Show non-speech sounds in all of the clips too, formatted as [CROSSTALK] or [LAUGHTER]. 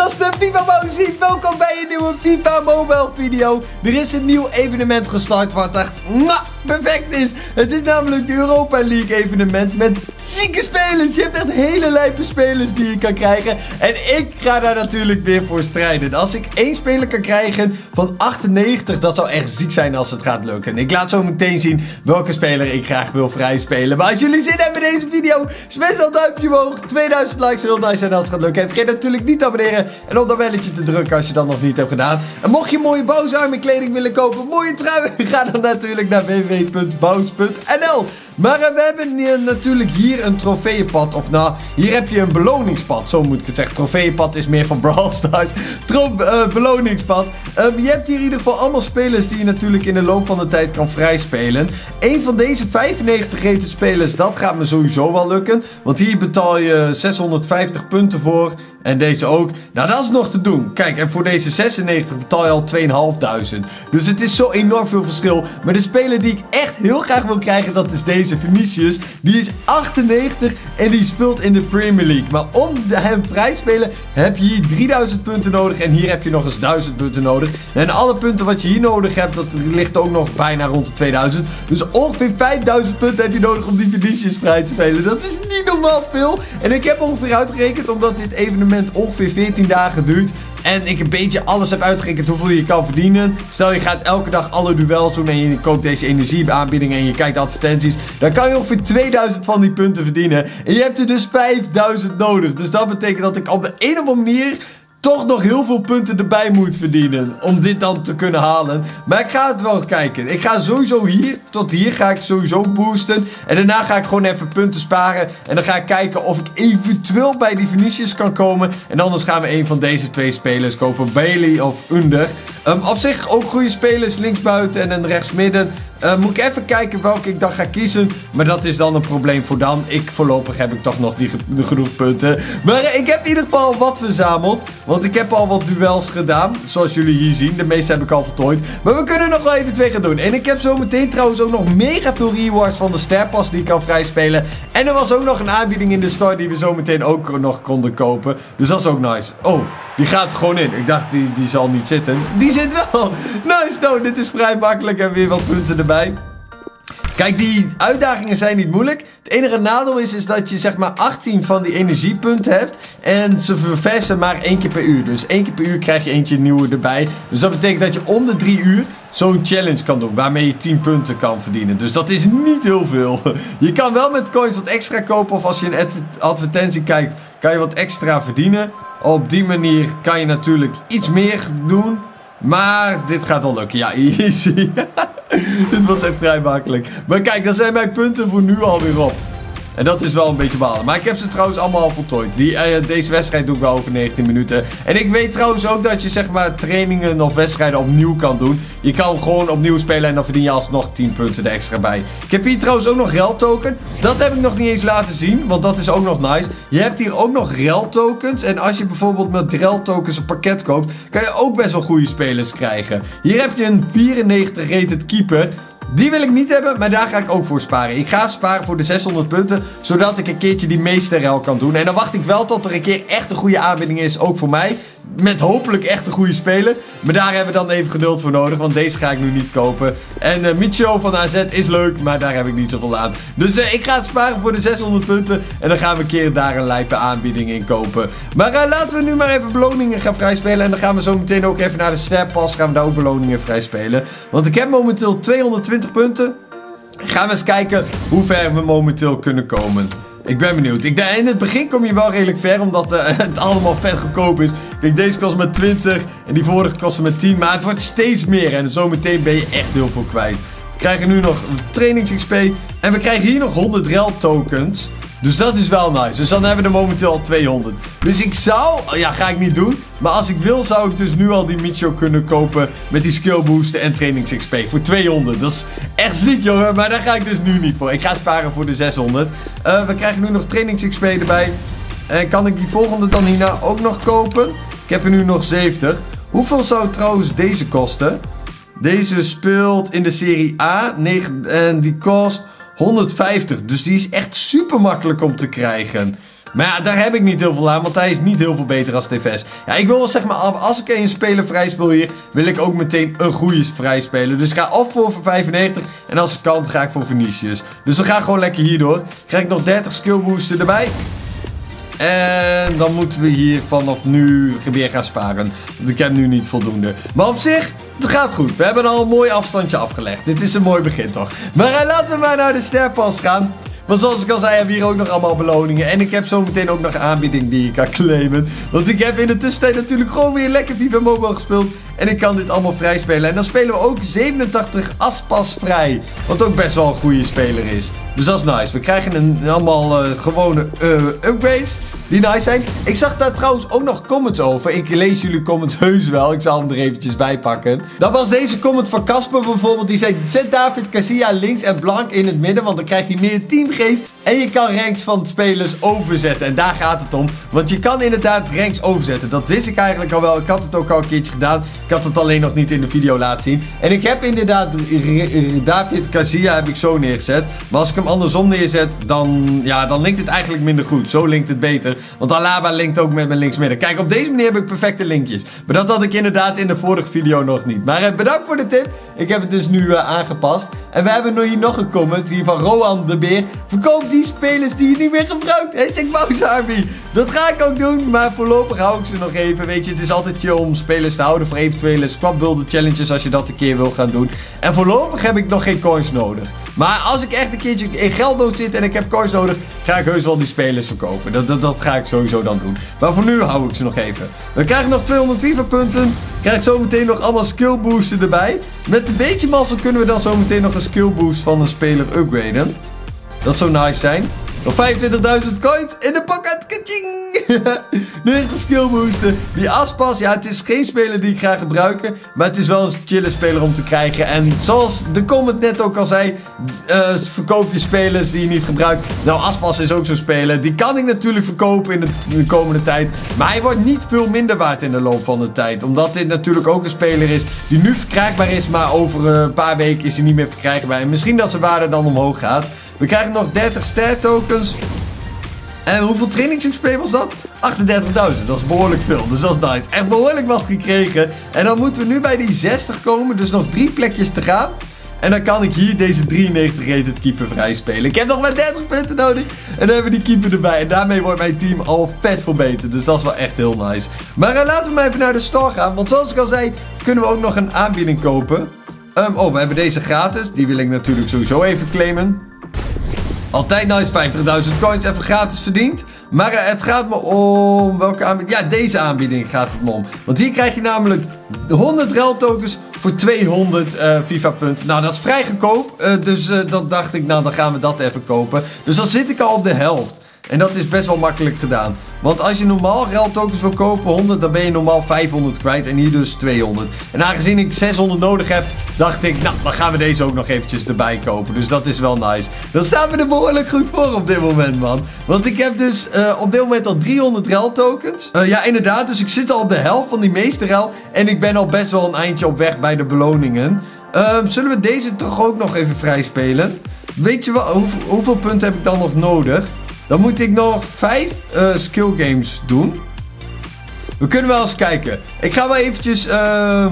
gasten, FIFA Mozzie, welkom bij een nieuwe FIFA Mobile video. Er is een nieuw evenement gestart wat echt perfect is. Het is namelijk de Europa League evenement met zieke spelers. Je hebt echt hele lijpe spelers die je kan krijgen. En ik ga daar natuurlijk weer voor strijden. Als ik één speler kan krijgen van 98, dat zou echt ziek zijn als het gaat lukken. Ik laat zo meteen zien welke speler ik graag wil vrijspelen. Maar als jullie zin hebben in deze video, smash dan duimpje omhoog. 2000 likes, heel nice zijn als het gaat lukken. En vergeet natuurlijk niet te abonneren en op dat belletje te drukken als je dat nog niet hebt gedaan. En mocht je mooie kleding willen kopen, mooie trui, [LAUGHS] ga dan natuurlijk naar www.bows.nl. Maar eh, we hebben natuurlijk hier een trofeeënpad. Of nou, hier heb je een beloningspad. Zo moet ik het zeggen. Trofeeënpad is meer van Brawl Stars. [LAUGHS] Tro uh, beloningspad. Um, je hebt hier in ieder geval allemaal spelers die je natuurlijk in de loop van de tijd kan vrijspelen. Een van deze 95 rated spelers, dat gaat me sowieso wel lukken. Want hier betaal je 650 punten voor. En deze ook. Nou, dat is nog te doen. Kijk, en voor deze 96 betaal je al 2500. Dus het is zo enorm veel verschil. Maar de speler die ik echt heel graag wil krijgen, dat is deze Vinicius. Die is 98 en die speelt in de Premier League. Maar om hem vrij te spelen, heb je hier 3000 punten nodig. En hier heb je nog eens 1000 punten nodig. En alle punten wat je hier nodig hebt, dat ligt ook nog bijna rond de 2000. Dus ongeveer 5000 punten heb je nodig om die Vinicius vrij te spelen. Dat is niet normaal veel. En ik heb ongeveer uitgerekend, omdat dit evenement ongeveer 14 dagen duurt. En ik een beetje alles heb uitgerekend hoeveel je kan verdienen. Stel je gaat elke dag alle duels doen en je koopt deze energieaanbiedingen en je kijkt advertenties. Dan kan je ongeveer 2000 van die punten verdienen. En je hebt er dus 5000 nodig. Dus dat betekent dat ik op de een of andere manier toch nog heel veel punten erbij moet verdienen. Om dit dan te kunnen halen. Maar ik ga het wel kijken. Ik ga sowieso hier, tot hier ga ik sowieso boosten. En daarna ga ik gewoon even punten sparen. En dan ga ik kijken of ik eventueel bij die Vinicius kan komen. En anders gaan we een van deze twee spelers kopen. Bailey of Under. Um, op zich ook goede spelers linksbuiten en een rechtsmidden. Uh, moet ik even kijken welke ik dan ga kiezen. Maar dat is dan een probleem voor dan. Ik voorlopig heb ik toch nog genoeg punten. Maar ik heb in ieder geval wat verzameld. Want ik heb al wat duels gedaan. Zoals jullie hier zien. De meeste heb ik al voltooid. Maar we kunnen nog wel even twee gaan doen. En ik heb zo meteen trouwens ook nog mega veel rewards van de Sterpas die ik kan vrijspelen. En er was ook nog een aanbieding in de store die we zo meteen ook nog konden kopen. Dus dat is ook nice. Oh, die gaat gewoon in. Ik dacht die, die zal niet zitten. Die zit wel. [LAUGHS] Nice. Nou, dit is vrij makkelijk. En weer wat punten erbij. Kijk, die uitdagingen zijn niet moeilijk. Het enige nadeel is, is dat je zeg maar 18 van die energiepunten hebt. En ze verversen maar één keer per uur. Dus één keer per uur krijg je eentje nieuwe erbij. Dus dat betekent dat je om de drie uur zo'n challenge kan doen. Waarmee je 10 punten kan verdienen. Dus dat is niet heel veel. [LAUGHS] Je kan wel met coins wat extra kopen. Of als je een advertentie kijkt, kan je wat extra verdienen. Op die manier kan je natuurlijk iets meer doen. Maar dit gaat wel lukken. Ja, [LAUGHS] easy. [LAUGHS] dit was echt vrij makkelijk. Maar kijk, dan zijn mijn punten voor nu alweer op. En dat is wel een beetje balen. Maar ik heb ze trouwens allemaal al voltooid. Die, uh, deze wedstrijd doe ik wel over 19 minuten. En ik weet trouwens ook dat je zeg maar trainingen of wedstrijden opnieuw kan doen. Je kan gewoon opnieuw spelen en dan verdien je alsnog 10 punten er extra bij. Ik heb hier trouwens ook nog rel token. Dat heb ik nog niet eens laten zien, want dat is ook nog nice. Je hebt hier ook nog rel tokens. En als je bijvoorbeeld met rel tokens een pakket koopt, kan je ook best wel goede spelers krijgen. Hier heb je een 94 rated keeper. Die wil ik niet hebben, maar daar ga ik ook voor sparen. Ik ga sparen voor de 600 punten, zodat ik een keertje die meesterrel kan doen. En dan wacht ik wel tot er een keer echt een goede aanbieding is, ook voor mij. Met hopelijk echt een goede speler. Maar daar hebben we dan even geduld voor nodig. Want deze ga ik nu niet kopen. En uh, Micho van AZ is leuk. Maar daar heb ik niet zoveel aan. Dus uh, ik ga het sparen voor de 600 punten. En dan gaan we een keer daar een lijpe aanbieding in kopen. Maar uh, laten we nu maar even beloningen gaan vrijspelen. En dan gaan we zo meteen ook even naar de Snappas. Gaan we daar ook beloningen vrijspelen. Want ik heb momenteel 220 punten. Gaan we eens kijken hoe ver we momenteel kunnen komen. Ik ben benieuwd. Ik in het begin kom je wel redelijk ver, omdat uh, [LAUGHS] het allemaal vet goedkoop is. Kijk, deze kost met 20 en die vorige kost met 10. Maar het wordt steeds meer en zometeen ben je echt heel veel kwijt. We krijgen nu nog trainings-XP en we krijgen hier nog 100 rel tokens. Dus dat is wel nice. Dus dan hebben we er momenteel al 200. Dus ik zou... Ja, ga ik niet doen. Maar als ik wil, zou ik dus nu al die Micho kunnen kopen. Met die skill boosten en trainings XP. Voor 200. Dat is echt ziek, jongen. Maar daar ga ik dus nu niet voor. Ik ga sparen voor de 600. Uh, we krijgen nu nog trainings XP erbij. En kan ik die volgende dan hierna ook nog kopen? Ik heb er nu nog 70. Hoeveel zou trouwens deze kosten? Deze speelt in de serie A. En die kost 150. Dus die is echt super makkelijk om te krijgen. Maar ja, daar heb ik niet heel veel aan, want hij is niet heel veel beter als TVS. Ja, ik wil wel zeg maar, als ik een speler vrij speel hier, wil ik ook meteen een goede vrij spelen. Dus ik ga af voor, voor 95 en als het kan ga ik voor Vinicius. Dus we gaan gewoon lekker hierdoor. Krijg ik nog 30 skill boosten erbij. En dan moeten we hier vanaf nu weer gaan sparen. Want ik heb nu niet voldoende. Maar op zich, het gaat goed. We hebben al een mooi afstandje afgelegd. Dit is een mooi begin toch? Maar uh, laten we maar naar de sterpas gaan. Want zoals ik al zei, hebben we hier ook nog allemaal beloningen. En ik heb zo meteen ook nog een aanbieding die ik kan claimen. Want ik heb in de tussentijd natuurlijk gewoon weer lekker FIFA Mobile gespeeld. En ik kan dit allemaal vrij spelen. En dan spelen we ook 87 Aspas vrij. Wat ook best wel een goede speler is. Dus dat is nice. We krijgen een, allemaal uh, gewone uh, upgrades die nice zijn. Ik zag daar trouwens ook nog comments over. Ik lees jullie comments heus wel. Ik zal hem er eventjes bij pakken. Dat was deze comment van Casper bijvoorbeeld. Die zei, zet David Casilla links en Blank in het midden. Want dan krijg je meer teamgeest. En je kan ranks van spelers overzetten. En daar gaat het om. Want je kan inderdaad ranks overzetten. Dat wist ik eigenlijk al wel. Ik had het ook al een keertje gedaan. Ik had het alleen nog niet in de video laten zien. En ik heb inderdaad David Casilla heb ik zo neergezet. Maar als ik hem andersom neerzet, dan, ja, dan linkt het eigenlijk minder goed. Zo linkt het beter. Want Alaba linkt ook met mijn linksmidden. Kijk, op deze manier heb ik perfecte linkjes. Maar dat had ik inderdaad in de vorige video nog niet. Maar uh, bedankt voor de tip. Ik heb het dus nu uh, aangepast. En we hebben hier nog een comment. Hier van Roan de Beer. Verkoop die spelers die je niet meer gebruikt. Check Mouse Army. Dat ga ik ook doen. Maar voorlopig hou ik ze nog even. Weet je, het is altijd chill om spelers te houden voor eventuele squad builder challenges als je dat een keer wil gaan doen. En voorlopig heb ik nog geen coins nodig. Maar als ik echt een keertje in geldnood zit en ik heb coins nodig, ga ik heus wel die spelers verkopen. Dat, dat, dat ga ik sowieso dan doen. Maar voor nu hou ik ze nog even. We krijgen nog 200 FIFA punten. Krijg zometeen nog allemaal skill boosten erbij. Met een beetje mazzel kunnen we dan zometeen nog een skill boost van een speler upgraden. Dat zou nice zijn. Nog 25.000 coins in de pocket. Kaching! [LAUGHS] nu echt een skill boosten. Die Aspas, ja, het is geen speler die ik ga gebruiken. Maar het is wel een chille speler om te krijgen. En zoals de comment net ook al zei, uh, verkoop je spelers die je niet gebruikt. Nou, Aspas is ook zo'n speler. Die kan ik natuurlijk verkopen in de, komende tijd. Maar hij wordt niet veel minder waard in de loop van de tijd. Omdat dit natuurlijk ook een speler is die nu verkrijgbaar is. Maar over een paar weken is hij niet meer verkrijgbaar. En misschien dat zijn waarde dan omhoog gaat. We krijgen nog 30 ster tokens. En hoeveel trainingsXP was dat? 38.000, dat is behoorlijk veel. Dus dat is nice. Echt behoorlijk wat gekregen. En dan moeten we nu bij die 60 komen. Dus nog drie plekjes te gaan. En dan kan ik hier deze 93 rated keeper vrij spelen. Ik heb nog maar 30 punten nodig. En dan hebben we die keeper erbij. En daarmee wordt mijn team al vet verbeterd. Dus dat is wel echt heel nice. Maar uh, laten we maar even naar de store gaan. Want zoals ik al zei, kunnen we ook nog een aanbieding kopen. Um, oh, we hebben deze gratis. Die wil ik natuurlijk sowieso even claimen. Altijd nice, 50.000 coins even gratis verdiend. Maar uh, het gaat me om welke aanbieding. Ja, deze aanbieding gaat het me om. Want hier krijg je namelijk 100 rel tokens voor 200 uh, FIFA punten. Nou, dat is vrij goedkoop. Uh, dus dan dacht ik, nou dan gaan we dat even kopen. Dus dan zit ik al op de helft. En dat is best wel makkelijk gedaan. Want als je normaal geld tokens wil kopen 100, dan ben je normaal 500 kwijt. En hier dus 200. En aangezien ik 600 nodig heb, dacht ik, nou, dan gaan we deze ook nog eventjes erbij kopen. Dus dat is wel nice. Dan staan we er behoorlijk goed voor op dit moment, man. Want ik heb dus uh, op dit moment al 300 rel tokens. Uh, ja, inderdaad. Dus ik zit al op de helft van die meeste rel. En ik ben al best wel een eindje op weg bij de beloningen. Uh, zullen we deze toch ook nog even vrij spelen? Weet je wel, hoeveel punten heb ik dan nog nodig? Dan moet ik nog vijf uh, skill games doen. We kunnen wel eens kijken. Ik ga wel eventjes uh,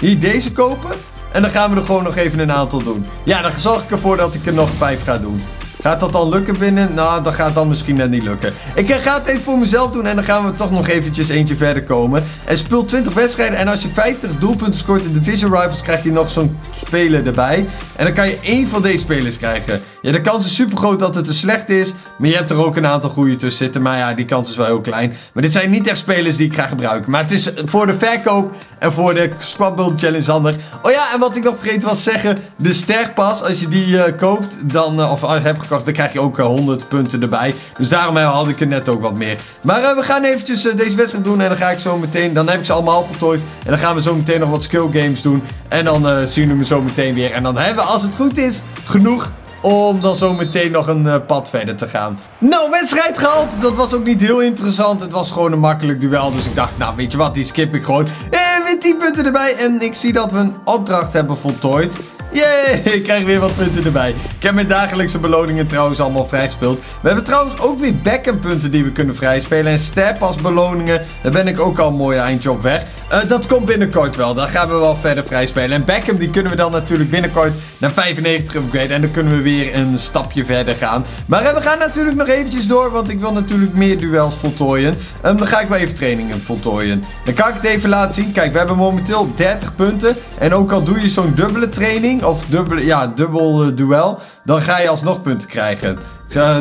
hier deze kopen. En dan gaan we er gewoon nog even een aantal doen. Ja, dan zorg ik ervoor dat ik er nog vijf ga doen. Gaat dat dan lukken binnen? Nou, dat gaat dan misschien net niet lukken. Ik ga het even voor mezelf doen en dan gaan we toch nog eventjes eentje verder komen. En speel 20 wedstrijden en als je 50 doelpunten scoort in Division Rivals krijg je nog zo'n speler erbij. En dan kan je één van deze spelers krijgen. Ja, de kans is super groot dat het te slecht is. Maar je hebt er ook een aantal goede tussen zitten. Maar ja, die kans is wel heel klein. Maar dit zijn niet echt spelers die ik ga gebruiken. Maar het is voor de verkoop en voor de Squad Build Challenge handig. Oh ja, en wat ik nog vergeten was zeggen. De sterpas, als je die uh, koopt, dan, uh, of als je hebt gekocht, dan krijg je ook uh, 100 punten erbij. Dus daarom had ik er net ook wat meer. Maar we gaan eventjes deze wedstrijd doen. En dan ga ik zo meteen, dan heb ik ze allemaal voltooid. En dan gaan we zo meteen nog wat skill games doen. En dan zien we me zo meteen weer. En dan hebben we, als het goed is, genoeg om dan zo meteen nog een uh, pad verder te gaan. Nou, wedstrijd gehaald. Dat was ook niet heel interessant. Het was gewoon een makkelijk duel. Dus ik dacht, nou weet je wat, die skip ik gewoon. En weer 10 punten erbij. En ik zie dat we een opdracht hebben voltooid. Yay, [LAUGHS] ik krijg weer wat punten erbij. Ik heb mijn dagelijkse beloningen trouwens allemaal vrijgespeeld. We hebben trouwens ook weer Beckham punten die we kunnen vrijspelen. En Step als beloningen, daar ben ik ook al een mooi eindje op weg. Uh, dat komt binnenkort wel, dan gaan we wel verder vrijspelen. En Beckham die kunnen we dan natuurlijk binnenkort naar 95 upgraden. En dan kunnen we weer een stapje verder gaan. Maar uh, we gaan natuurlijk nog eventjes door, want ik wil natuurlijk meer duels voltooien. Um, dan ga ik wel even trainingen voltooien. Dan kan ik het even laten zien. Kijk, we hebben momenteel 30 punten. En ook al doe je zo'n dubbele training, of dubbele, ja, dubbel uh, duel, dan ga je alsnog punten krijgen.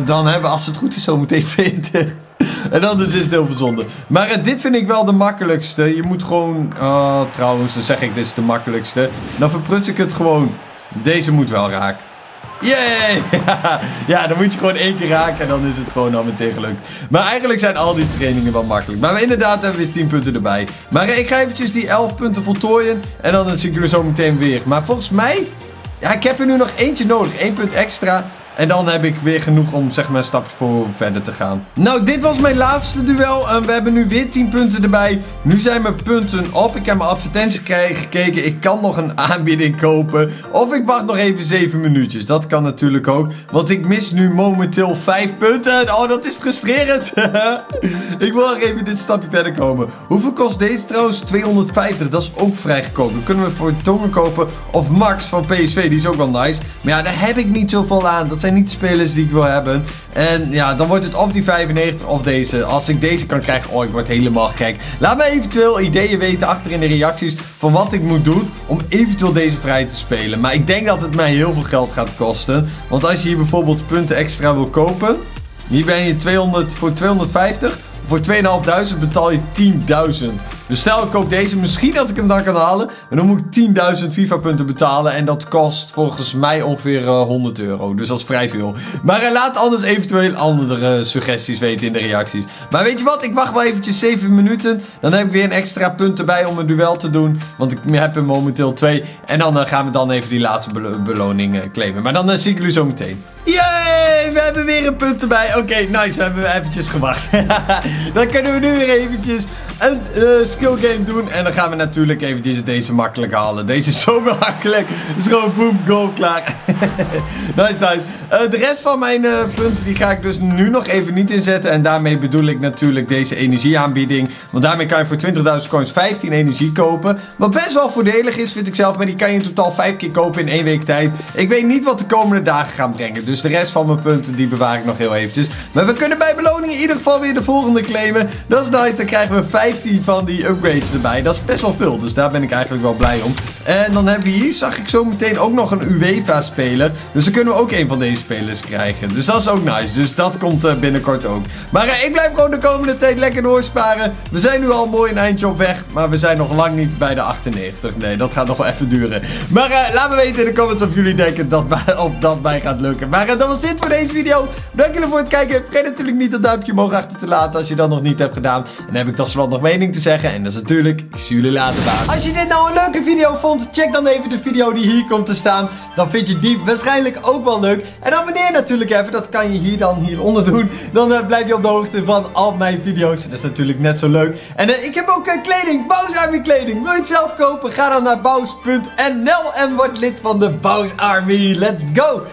dan hebben we, als het goed is, zo meteen 40. [LAUGHS] [LAUGHS] en anders is het heel verzonde. Maar uh, dit vind ik wel de makkelijkste. Je moet gewoon... Oh, trouwens, dan zeg ik dit is de makkelijkste. Dan verpruts ik het gewoon. Deze moet wel raken. Yay! [LAUGHS] ja, dan moet je gewoon één keer raken en dan is het gewoon al meteen gelukt. Maar eigenlijk zijn al die trainingen wel makkelijk. Maar inderdaad hebben we weer 10 punten erbij. Maar eh, ik ga eventjes die 11 punten voltooien. En dan zie ik jullie zo meteen weer. Maar volgens mij... Ja, ik heb er nu nog eentje nodig. 1 punt extra. En dan heb ik weer genoeg om zeg maar een stapje voor verder te gaan. Nou, dit was mijn laatste duel. Uh, we hebben nu weer 10 punten erbij. Nu zijn mijn punten op. Ik heb mijn advertentie gekeken. Ik kan nog een [LAUGHS] aanbieding kopen. Of ik wacht nog even 7 minuutjes. Dat kan natuurlijk ook. Want ik mis nu momenteel 5 punten. Oh, dat is frustrerend. [LAUGHS] ik wil nog even dit stapje verder komen. Hoeveel kost deze trouwens? 250. Dat is ook vrij goedkoop. Kunnen we voor Tongen kopen. Of Max van PSV. Die is ook wel nice. Maar ja, daar heb ik niet zoveel aan. Dat zijn niet de spelers die ik wil hebben. En ja, dan wordt het of die 95 of deze. Als ik deze kan krijgen, oh, ik word helemaal gek. Laat me eventueel ideeën weten achter in de reacties van wat ik moet doen om eventueel deze vrij te spelen. Maar ik denk dat het mij heel veel geld gaat kosten. Want als je hier bijvoorbeeld punten extra wil kopen, hier ben je 200 voor 250. Voor 2.500 betaal je 10.000. Dus stel ik koop deze, misschien dat ik hem dan kan halen. En dan moet ik 10.000 FIFA punten betalen. En dat kost volgens mij ongeveer 100 eh, euro. Dus dat is vrij veel. Maar uh, laat anders eventueel andere suggesties weten in de reacties. Maar weet je wat, ik wacht wel eventjes 7 minuten. Dan heb ik weer een extra punt erbij om een duel te doen. Want ik heb er momenteel twee. En dan gaan we dan even die laatste beloning claimen. Maar dan zie ik jullie zo meteen. Yay! We hebben weer een punt erbij. Oké, nice. We hebben eventjes gewacht. [LAUGHS] dan kunnen we nu weer eventjes een uh, skill game doen. En dan gaan we natuurlijk eventjes deze makkelijk halen. Deze is zo makkelijk. is gewoon boom, goal, klaar. [LAUGHS] nice, nice. Uh, de rest van mijn uh, punten die ga ik dus nu nog even niet inzetten. En daarmee bedoel ik natuurlijk deze energieaanbieding. Want daarmee kan je voor 20.000 coins 15 energie kopen. Wat best wel voordelig is, vind ik zelf. Maar die kan je in totaal 5 keer kopen in één week tijd. Ik weet niet wat de komende dagen gaan brengen. Dus de rest van mijn punten die bewaar ik nog heel eventjes. Maar we kunnen bij beloningen in ieder geval weer de volgende claimen. Dat is nice. Dan krijgen we 5 15 van die upgrades erbij. Dat is best wel veel, dus daar ben ik eigenlijk wel blij om. En dan hebben we hier, zag ik zo meteen ook nog een UEFA-speler. Dus dan kunnen we ook een van deze spelers krijgen. Dus dat is ook nice. Dus dat komt uh, binnenkort ook. Maar uh, ik blijf gewoon de komende tijd lekker doorsparen. We zijn nu al mooi een eindje op weg. Maar we zijn nog lang niet bij de 98. Nee, dat gaat nog wel even duren. Maar uh, laat me weten in de comments of jullie denken dat, of dat mij gaat lukken. Maar dat was dit voor deze video. Dank jullie voor het kijken. Vergeet natuurlijk niet dat duimpje omhoog achter te laten als je dat nog niet hebt gedaan. En dan heb ik tot slot nog mening te zeggen. En dat is natuurlijk, ik zie jullie later baan. Als je dit nou een leuke video vond, check dan even de video die hier komt te staan. Dan vind je die waarschijnlijk ook wel leuk. En abonneer natuurlijk even, dat kan je hier dan hieronder doen. Dan uh, blijf je op de hoogte van al mijn video's. Dat is natuurlijk net zo leuk. En uh, ik heb ook uh, kleding, Bous Army kleding. Wil je het zelf kopen? Ga dan naar bous.nl en word lid van de Bous Army. Let's go!